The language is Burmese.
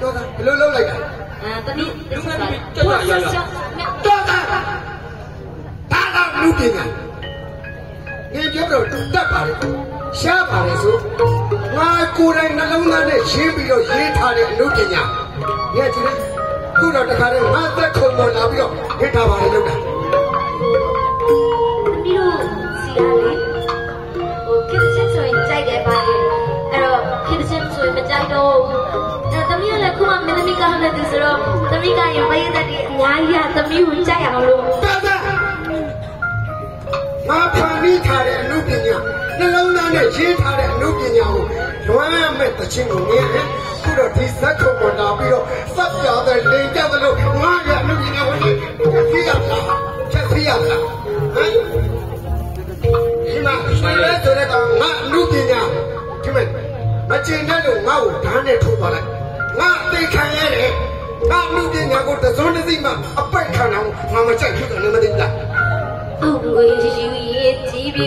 တော့တာဘယ်လိုလုပ်လိုက်တာအဲတမီးလူငယ်တွေကြက်ကြရရတော့တာဒါတော့လူပညာနေပြောတော့တတ်ပါလေရှားပါလေဆိုငါကိုယ်တိုင်နှလုံးသားနဲ့ရှင်းပြီးတော့ရေးထားတဲ့အမှုပညာညကြည့်လေခုတော့တခါတည်းငါသက်ခုံပေါ်လာပြီးတော့ရေးထားပါလေလို့တာပြီးတော့စီရလေဟိုကိစ္စဆိုရင်ကြိုက်တယ်ပါ မှမင်းသမီးကဟတဲ့သူဆိုတော့တမီးကရင်မရတဲ့ဒီအများကြီးကတမီးကိုကြိုက်အောင်လို့တာတာငါဖန်ပြီးထားတဲ့အမှုပညာနှလုံးသားနဲ့ရေးထားတဲ့အမှုပညာကိုလွမ်းရမဲ့တခြင်းကိုမြင်ရင်ခုတော့ဒီဇက်ခုံပေါ်လာပြီးတော့စပ်ပြတဲ့လိန်ကြသလိုငါရဲ့အမှုပညာကိုချက်စီရလားချက်စီရလားဟမ်ဒီမှာဆွေလဲဆိုတဲ့ကောင်ငါအမှုပညာဒီမဲ့မကျင်တဲ့လို့ငါ့ကိုဓာတ်နဲ့ထိုးသွားလိုက်ငါ သိခံရတယ်။ငါလူပညာကိုတစုံတစိမှအပိုက်ခံအောင်ငါမချိုက်ဘူးဆိုလည်းမသိဘူးလား။ဟုတ်ကဲ့ရေကြီးပြီ